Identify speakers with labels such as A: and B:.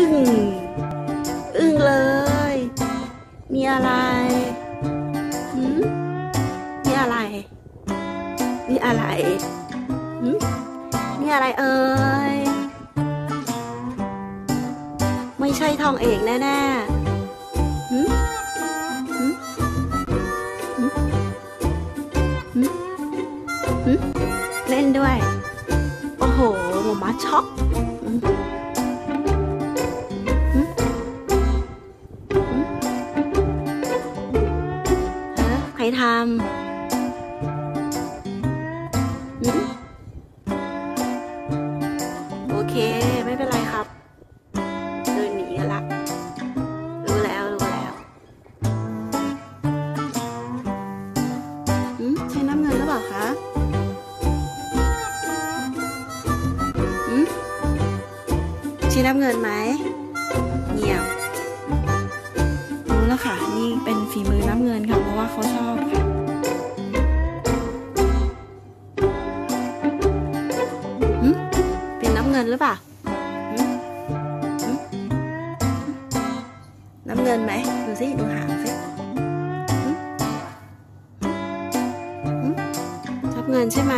A: อึ้ง อึ้งเลย มีอะไรหืมมีอะไร มีอะไรหืมมีอะไรเอ่ย ไม่ใช่ทองเอกแน่ๆหืมหืมหืมหืมหืมเล่นด้วย โอ้โหหมามาช็อก ใครทำหืมโอเค ไม่เป็นไรครับ เดินหนีกันละรู้แล้วรู้แล้วหืมใช้น้ำเงินหรือเปล่าคะหืมใช้น้ำเงินไหม
B: เป็นฝีมือน้ำเงินค่ะ เพราะว่าเขาชอบค่ะ
A: หืมเป็นน้ำเงินหรือเปล่าหืมหืมน้ำเงินไหมดูสิดูหางสิหืมหืมน้ำเงินใช่ไหม